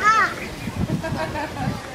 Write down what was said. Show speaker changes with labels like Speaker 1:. Speaker 1: Ha ha ha ha.